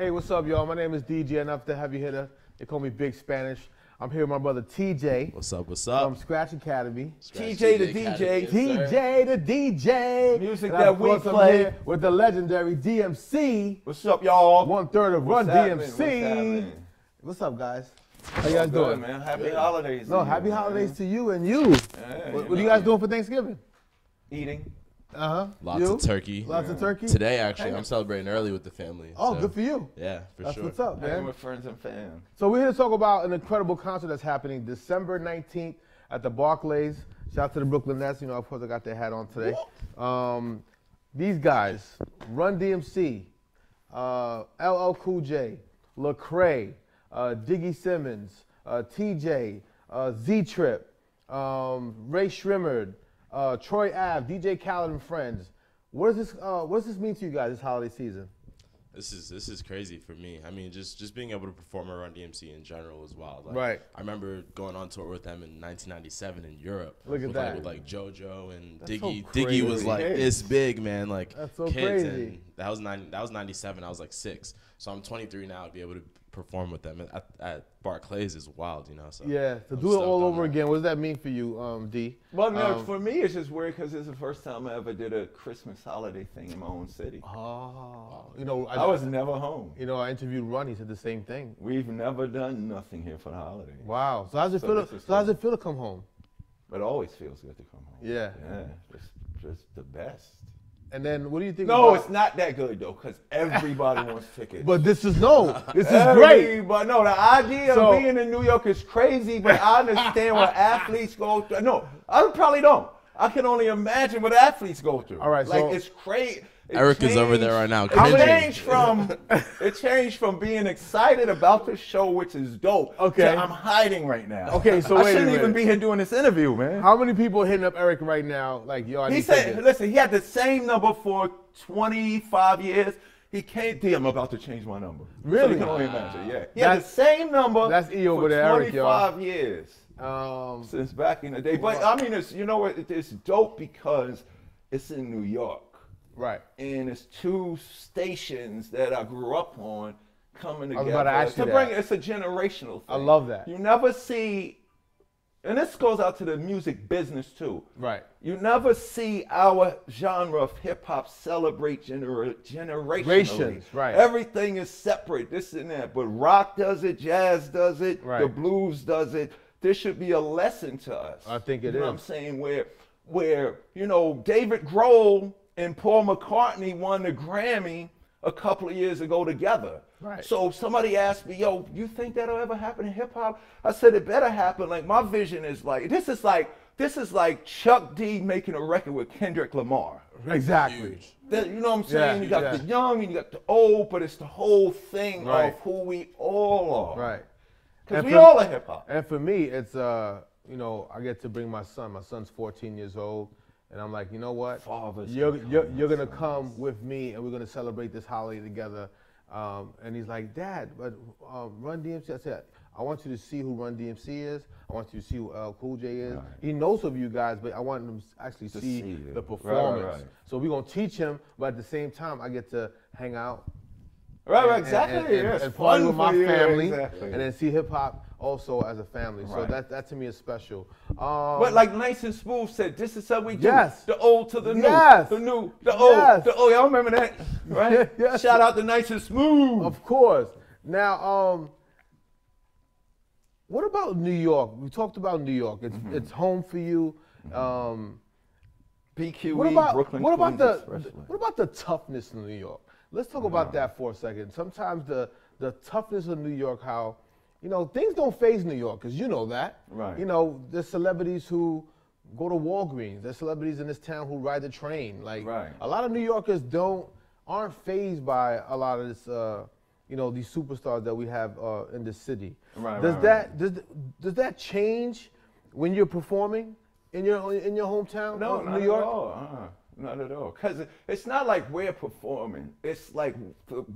Hey, what's up, y'all? My name is DJ Enuff to have you here. They call me Big Spanish. I'm here with my brother TJ What's up? What's up? from? Scratch Academy. Scratch TJ the Academy, DJ. yes, sir. The DJ. Music And that we play. with the legendary DMC, What's up, y'all? one third of What's Run happening? What's DMC. happening? What's up, guys? How you guys Good, doing? man. Happy holidays. No, to you, happy man. holidays to you and you. Yeah, what what are you know, guys doing for Thanksgiving? Eating. Uh huh. Lots you? of turkey. Lots of turkey. Today, actually, I'm celebrating early with the family. Oh, so- good for you. Yeah, for That's sure. what's up, Hanging man. with friends and fans. So we're here to talk about an incredible concert that's happening December 19th at the Barclays. Shout out to the Brooklyn Nets. You know, of course, I got their hat on today. Um, these guys, Run DMC, uh, LL Cool J, Lecrae, uh, Diggy Simmons, uh, TJ, uh, Z Trip, um, Rae Sremmurd, uh, Troy Ave, DJ Khaled and friends. What does this uh, What does this mean to you guys this holiday season? This is this is crazy for me. I mean, just just being able to perform around DMC in general is wild. Like, Right. I remember going on tour with them in 1997 in Europe. Look at with that. Like, with like JoJo and That's so Diggy. Diggy was like Kids. this big, man. Like That's so kids. crazy. And that was nine. That was 97. I was like six. So I'm 23 now. To be able to perform with them at, at Barclays is wild, you know. So Yeah, to I'm do it all over that. again. What does that mean for you, um, D? Well, no, Um, for me, it's just weird because it's the first time I ever did a Christmas holiday thing in my own city. Oh, you know, I, I was never home. you know, I interviewed Run. He said the same thing. We've never done nothing here for the holiday. Wow. So how's it So feel? this To, so how's it feel to come home? It always feels good to come home. Yeah. Yeah, just, just the best. And then what do you think? No, about- it's not that good though, because everybody wants tickets. But this is no. This is great. But no, the idea So- of being in New York is crazy, but I understand what athletes go through. No, I probably don't. I can only imagine what athletes go through. All right, like so- it's crazy. Eric is over there right now, It changed from it changed from being excited about the show, which is dope. Okay. To I'm hiding right now. Okay, so I wait shouldn't even be here doing this interview, man. How many people are hitting up Eric right now? Like, yo, I He need said, tickets. listen, he had the same number for 25 years. He can't, I'm about to change my number. So Really? you can only imagine, yeah. He had the same number that's E over for there, Eric, y'all. 25 years Um, since back in the day. But I mean, it's, you know what, it- it's dope because it's in New York. right. And it's two stations that I grew up on coming I together. to ask you to that. bring, it's a generational thing. I love that. You never see, and this goes out to the music business too. Right. You never see our genre of hip hop celebrate generationally. Generations, right. Everything is separate, this and that. But rock does it, jazz does it, right. the blues does it. This should be a lesson to us. I think it you know what I'm saying? Where, where you know, David Grohl and Paul McCartney won the Grammy a couple of years ago together. Right. So somebody asked me, "Yo, you think that'll ever happen in hip hop?" I said, "It better happen." Like my vision is like this is like this is like Chuck D making a record with Kendrick Lamar. Exactly. That- you know what I'm saying? Yeah, you got yeah. the young and you got the old, but it's the whole thing Right. of who we all are. Right. Because And we for- all are hip hop. And for me, it's uh, you know, I get to bring my son. My son's 14 years old, and I'm like, you know what? Fathers you're you're, you're gonna come with me, and we're gonna celebrate this holiday together. Um, and he's like, Dad, but um, Run DMC. I said, I want you to see who Run DMC is. I want you to see who LL Cool J is. Right. He knows of you guys, but I want him to actually To see, see the Right, right, performance. right. So we're gonna teach him, but at the same time, I get to hang out Right, right, and- exactly. And, and, and it's party with my family, Exactly. and then see hip hop also as a family. So that that to me is special. Um, But like Nice and Smooth said, this is how we do. Yes. The old to the new. Yes. The new, the old, Yes. the old. Y'all remember that, right? Yes. Shout out to Nice and Smooth. of course. Now, um, what about New York? We talked about New York. It's Mm-hmm. it's home for you. Um, BQE, what about Brooklyn what about Queens the Expressway. what about the toughness in New York? Let's talk about that for a second. Sometimes the the toughness of New York, how you know things don't phase New York, because you know that. Right. You know, there's celebrities who go to Walgreens. There's celebrities in this town who ride the train. Like Right. a lot of New Yorkers don't aren't phased by a lot of this. Uh, you know these superstars that we have uh, in the city. Right, Does right, that does does that change when you're performing in your in your hometown, No, New York? at all. Not at all. Because it's not like we're performing. It's like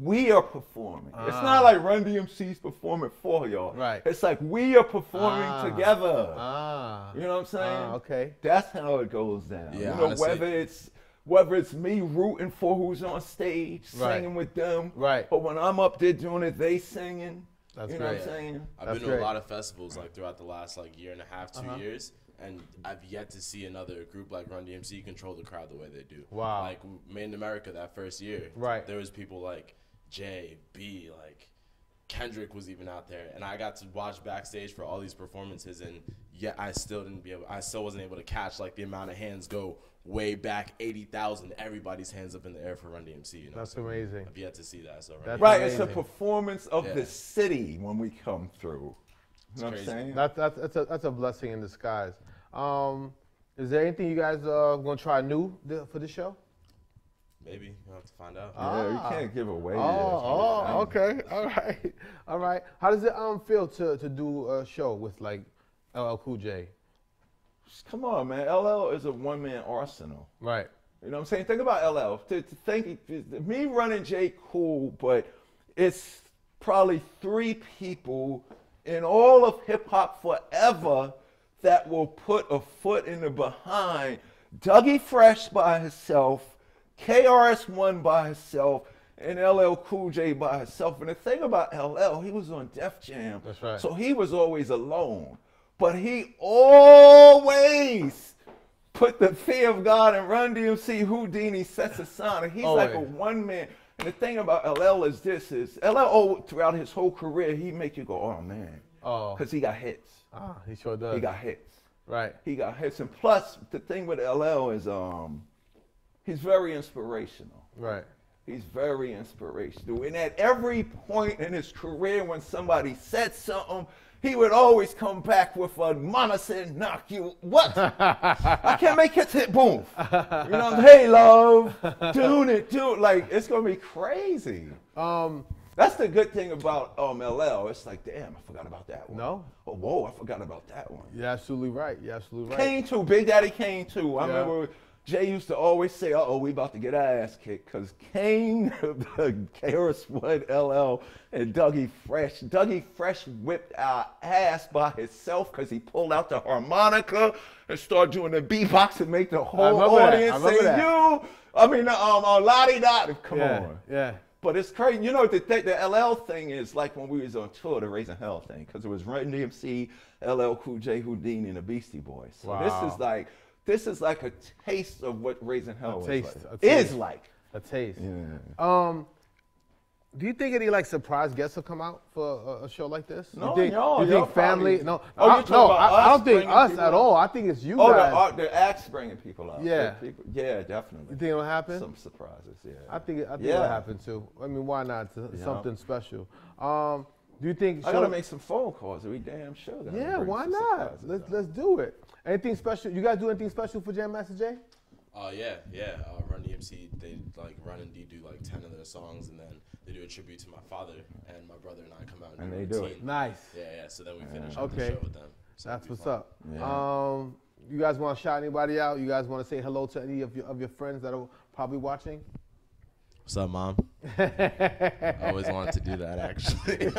we are performing. It's not like Run DMC's performing for y'all. Ah. It's like we are performing Ah. together. Ah. You know what I'm saying? Ah, okay. That's how it goes down. Yeah, you know, honestly. whether it's whether it's me rooting for who's on stage, Right. singing with them, Right. But when I'm up there doing it, they singing. That's you know great. what I'm saying? I've That's been to great. a lot of festivals like throughout the last like year and a half, 2 Uh-huh. years, and I've yet to see another group like Run DMC control the crowd the way they do. Wow. Like Made in America that first year. Right. There was people like Jay, B, like Kendrick was even out there, and I got to watch backstage for all these performances, and yet I still didn't be able. I still wasn't able to catch like the amount of hands go way back eighty thousand. Everybody's hands up in the air for Run DMC. You know, That's so amazing. I've yet to see that. So That's Right, it's a performance of Yeah. the city when we come through. You know what I'm saying? That's that's that's a, that's a blessing in disguise. Um, is there anything you guys uh, gonna try new th- for the show? maybe we'll have to find out. yeah, you Ah. can't give away. Oh, oh, okay, all right, all right. How does it um feel to to do a show with like LL Cool J? Come on, man. LL is a one man arsenal. Right. You know what I'm saying? Think about LL. To, to think me running J. Cool, but it's probably three people in all of hip hop forever that will put a foot in the behind. Dougie Fresh by himself, KRS-One by himself, and LL Cool J by himself. And the thing about LL, he was on Def Jam, That's right. so he was always alone. But he always put the fear of God and Run DMC Whodini sets aside. He's like a one man. And the thing about LL is this is LL oh, throughout his whole career, he make you go, oh man. Oh. Because he got hits. Ah, he sure does. He got hits. right. He got hits. And plus the thing with LL is um he's very inspirational. Right. He's very inspirational. And at every point in his career, when somebody said something, he would always come back with a said, knock you. What? I can't make hits hit boom. You know, hey, love, doing it, do it. Like, it's going to be crazy. Um, That's the good thing about um, LL. It's like, damn, I forgot about that one. No. Oh, whoa, I forgot about that one. you're absolutely right. You're absolutely right. Kane too, Big Daddy Kane too. I Yeah. remember Jay used to always say, "Uh oh, we about to get our ass kicked," because Kane, Karis Wood, LL, and Dougie Fresh. Dougie Fresh whipped our ass by himself because he pulled out the harmonica and started doing the beatbox and make the whole remember that. I audience say that. "you." I mean, um, uh, La Di Da Di, come yeah. on. Yeah. But it's crazy. You know, the, th- the LL thing is like when we was on tour, the Raising Hell thing, because it was Run DMC, LL Cool J, Whodini, and the Beastie Boys. So Wow. this is like, this is like a taste of what Raising Hell is taste, like. a Is taste. like. A taste. Yeah. Um, do you think any like surprise guests will come out for a, a show like this? No, you think, y'all- you think family? probably- No, Oh, I, no, I, I don't think us at all. I think it's you Oh, guys. art, the acts bringing people out. Yeah. People- yeah, definitely. you think it'll happen? Some surprises, yeah. I think it, I think Yeah. it'll happen too. I mean, why not? It's Yeah. Something special. Um, do you think? I gotta make some phone calls. We damn sure. yeah, why not? Let's out. let's do it. Anything special? You guys do anything special for Jam Master Jay? Oh yeah, yeah. Uh, Run DMC, they like Run and D do like ten of their songs, and then they do a tribute to my father, and my brother and I come out and, And do they do it. Nice. Yeah, yeah. So then we finish Yeah. up the Okay. show with them. So That's what's fun. up. Yeah. Um, you guys want to shout anybody out? You guys want to say hello to any of your of your friends that are probably watching? What's up, mom? I always wanted to do that actually.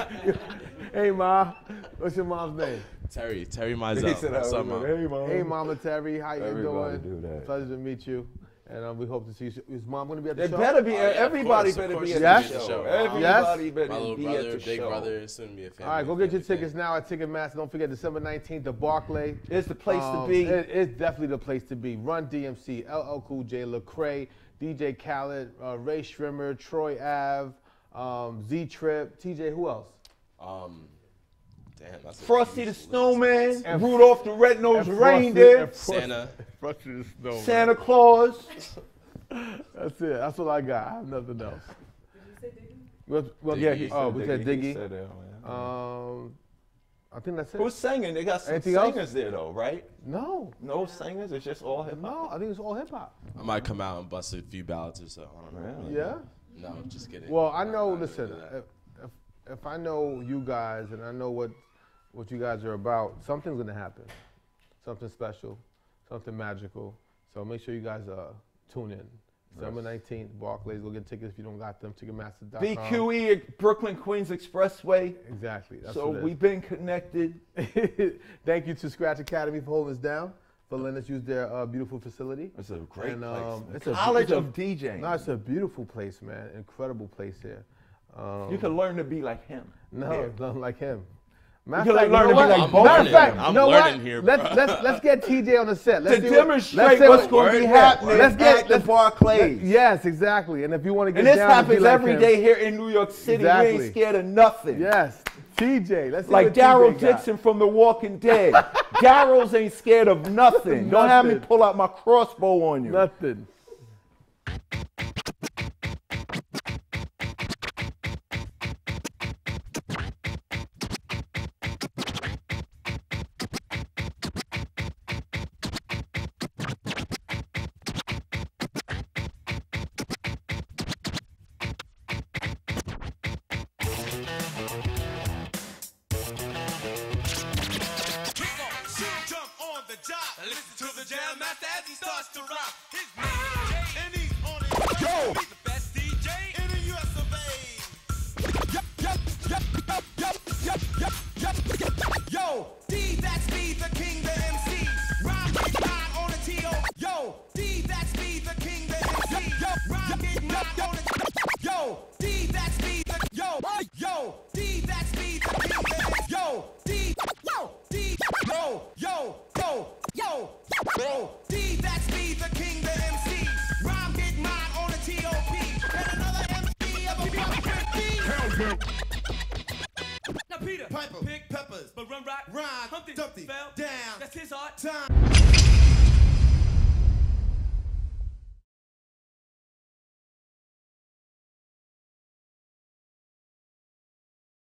hey, ma. What's your mom's name? Terry, Terry He Mizell. What's "Oh, up, mom? Hey, mom. Hey, Mama Terry. How you Everybody doing? do that. Pleasure to meet you. And um, we hope to see you. Is mom going to be at the They show? better be. Oh, yeah, everybody course, better be at gonna the be at the show. show. Everybody Yes? better My little be brother, at the big show. brother, soon to be a family. All right, go get your family thing. tickets now at Ticketmaster. Don't forget December 19th, the Barclay. It's the place Um, to be. It, it's definitely the place to be. Run DMC, LL Cool J, Lecrae, DJ Khaled, uh, Rae Sremmurd, Troy Ave, um, Z Trip, TJ. Who else? Um, damn, Frosty the. Snowman, And- Rudolph the Red-Nosed And Reindeer, and Santa. Frosty the Snowman. Santa Claus. That's it. That's all I got. I have nothing else. Well, well, Yeah, he oh, said we said Diggy. said that. Um, I think that's it. Who's singing? They got some Anything else? singers there though, right? no, No singers. It's just all hip hop. no. I think it's all hip hop. I might come out and bust a few ballads or so. I don't know. Really? Yeah. No, just kidding. Well, I know. not gonna Listen, do that. If, I know you guys and I know what what you guys are about, something's gonna happen. Something special, something magical. So make sure you guys uh, tune in. December nineteenth, Barclays. Go get tickets if you don't got them. Ticketmaster.com. BQE Brooklyn Queens Expressway. Exactly. That's so we've been connected. Thank you to Scratch Academy for holding us down. for letting us use their uh, beautiful facility. It's a great And, place. um, The it's a- college it's a- of DJing. No, it's a beautiful place, man. Incredible place here. Um, you can learn to be like him. no, Here. nothing like him. You Matter can of fact, learn you to be like I'm Matter of learning. fact, I'm you know learning what? here, let's, bro. let's let's get TJ on the set. Let's to see what- demonstrate let's see what's what- going to be happening Let's get at the let's- Barclays. Yes, exactly. And if you want to get And this down and be happens like every him- day here in New York City. We Exactly. ain't scared of nothing. Yes, TJ. Let's see Like Daryl Dixon from The Walking Dead. Daryl's ain't scared of nothing. Don't have me pull out my crossbow on you. Nothing. Run rock, rhyme, Humpty, Dumpty, fell down, That's his art. time.